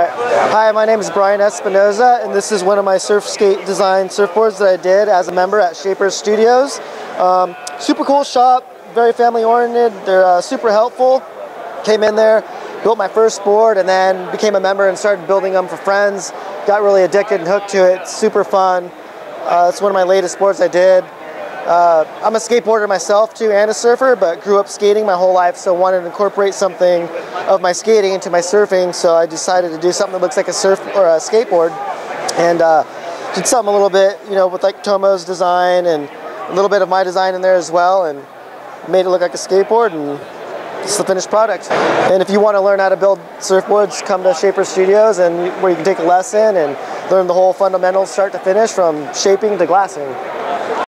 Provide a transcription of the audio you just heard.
Hi, my name is Brian Espinoza, and this is one of my surf skate design surfboards that I did as a member at Shapers Studios. Um, super cool shop, very family oriented. They're uh, super helpful. Came in there, built my first board, and then became a member and started building them for friends. Got really addicted and hooked to it. Super fun. Uh, it's one of my latest boards I did. Uh, I'm a skateboarder myself too and a surfer, but grew up skating my whole life, so wanted to incorporate something of my skating into my surfing. So I decided to do something that looks like a surf or a skateboard, and uh, did something a little bit, you know, with like Tomo's design and a little bit of my design in there as well, and made it look like a skateboard. And it's the finished product. And if you want to learn how to build surfboards, come to Shaper Studios, and where you can take a lesson and learn the whole fundamentals, start to finish, from shaping to glassing.